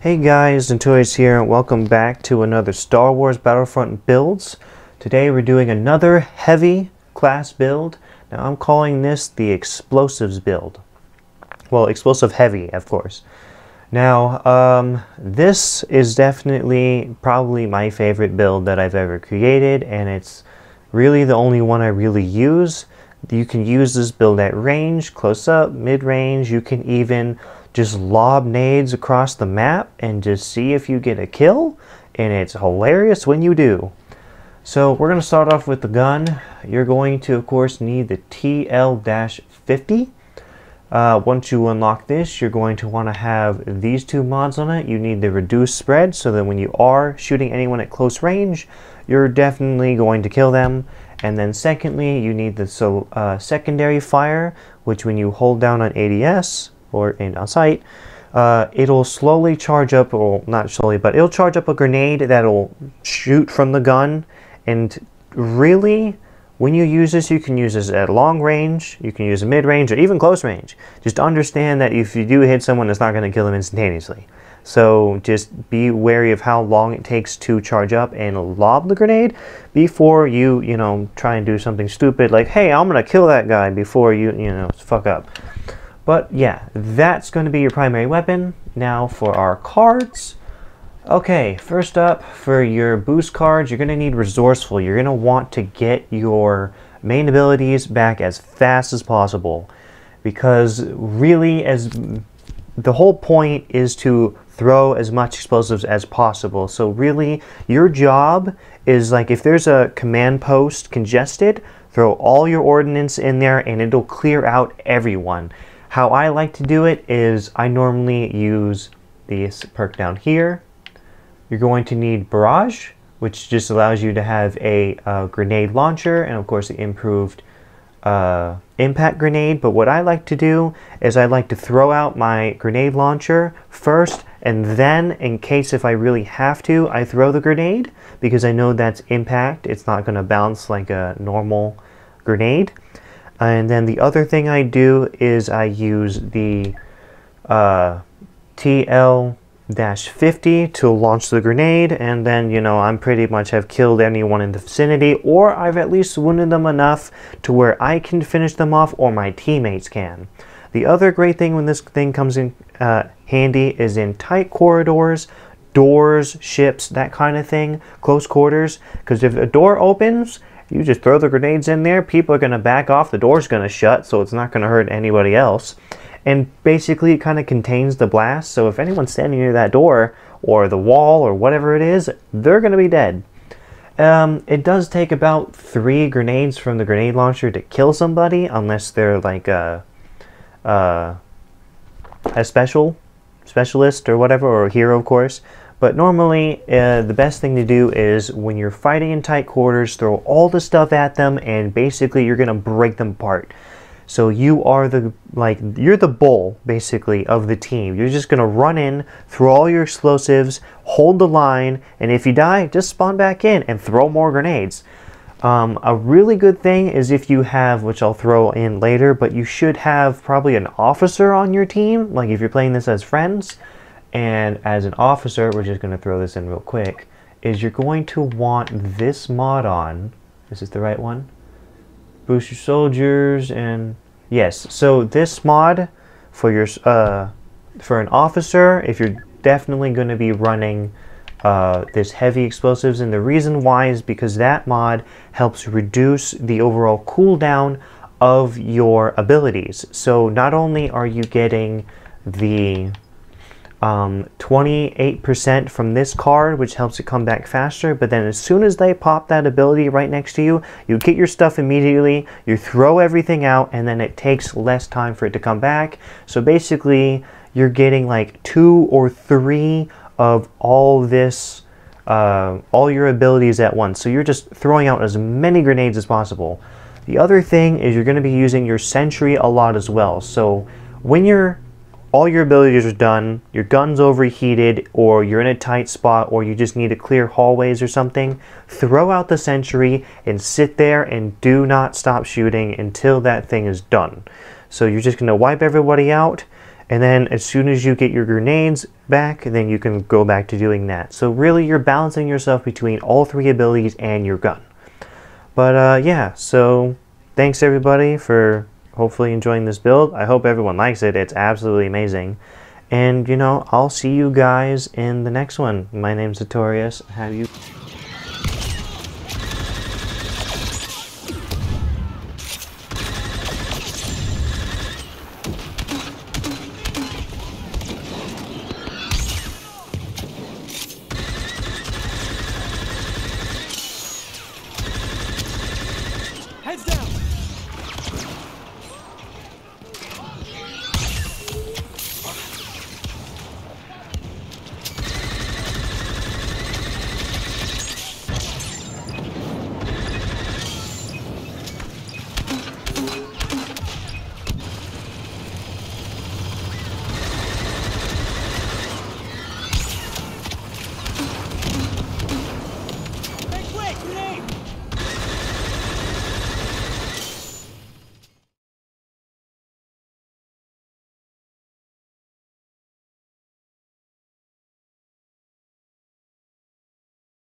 Hey guys, Notorious here, and welcome back to another Star Wars Battlefront builds. Today we're doing another heavy class build. Now I'm calling this the explosives build. Well, explosive heavy, of course. Now, um, this is definitely probably my favorite build that I've ever created, and it's really the only one I really use. You can use this build at range, close up, mid-range. You can even just lob nades across the map and just see if you get a kill. And it's hilarious when you do. So we're going to start off with the gun. You're going to, of course, need the TL-50. Uh, once you unlock this, you're going to want to have these two mods on it. You need the reduced spread so that when you are shooting anyone at close range, you're definitely going to kill them. And then secondly, you need the so, uh, secondary fire, which when you hold down on ADS, or in on sight, uh, it'll slowly charge up, or not slowly, but it'll charge up a grenade that'll shoot from the gun. And really, when you use this, you can use this at long range, you can use a mid range, or even close range. Just understand that if you do hit someone, it's not going to kill them instantaneously. So just be wary of how long it takes to charge up and lob the grenade before you, you know, try and do something stupid like, hey, I'm going to kill that guy before you, you know, fuck up. But yeah, that's going to be your primary weapon. Now for our cards. Okay, first up, for your boost cards, you're going to need Resourceful. You're going to want to get your main abilities back as fast as possible. Because really, as the whole point is to throw as much explosives as possible. So really, your job is like if there's a command post congested, throw all your ordnance in there and it'll clear out everyone. How I like to do it is I normally use this perk down here. You're going to need Barrage, which just allows you to have a, a grenade launcher and of course the improved uh, impact grenade. But what I like to do is I like to throw out my grenade launcher first and then in case if I really have to, I throw the grenade because I know that's impact. It's not going to bounce like a normal grenade. And then the other thing I do is I use the uh, TL-50 to launch the grenade and then you know I'm pretty much have killed anyone in the vicinity or I've at least wounded them enough to where I can finish them off or my teammates can. The other great thing when this thing comes in uh, handy is in tight corridors, doors, ships, that kind of thing, close quarters because if a door opens you just throw the grenades in there, people are going to back off, the door's going to shut, so it's not going to hurt anybody else. And basically, it kind of contains the blast, so if anyone's standing near that door, or the wall, or whatever it is, they're going to be dead. Um, it does take about three grenades from the grenade launcher to kill somebody, unless they're like a, a, a special specialist or whatever, or a hero, of course. But normally, uh, the best thing to do is when you're fighting in tight quarters, throw all the stuff at them, and basically you're gonna break them apart. So you are the like you're the bull basically of the team. You're just gonna run in, throw all your explosives, hold the line, and if you die, just spawn back in and throw more grenades. Um, a really good thing is if you have, which I'll throw in later, but you should have probably an officer on your team. Like if you're playing this as friends, and as an officer, we're just going to throw this in real quick, is you're going to want this mod on. This is the right one. Boost your soldiers and yes. So this mod for your uh, for an officer, if you're definitely going to be running uh, this heavy explosives, and the reason why is because that mod helps reduce the overall cooldown of your abilities. So not only are you getting the um, 28% from this card, which helps it come back faster. But then as soon as they pop that ability right next to you, you get your stuff immediately, you throw everything out, and then it takes less time for it to come back. So basically, you're getting like two or three of all this, uh, all your abilities at once. So you're just throwing out as many grenades as possible. The other thing is you're going to be using your sentry a lot as well. So when you're all your abilities are done, your gun's overheated, or you're in a tight spot, or you just need to clear hallways or something, throw out the sentry and sit there and do not stop shooting until that thing is done. So you're just going to wipe everybody out, And then as soon as you get your grenades back, then you can go back to doing that. So really you're balancing yourself between all three abilities and your gun. But uh, yeah, so thanks everybody for hopefully enjoying this build. I hope everyone likes it. It's absolutely amazing. And, you know, I'll see you guys in the next one. My name's Notorious. Have you...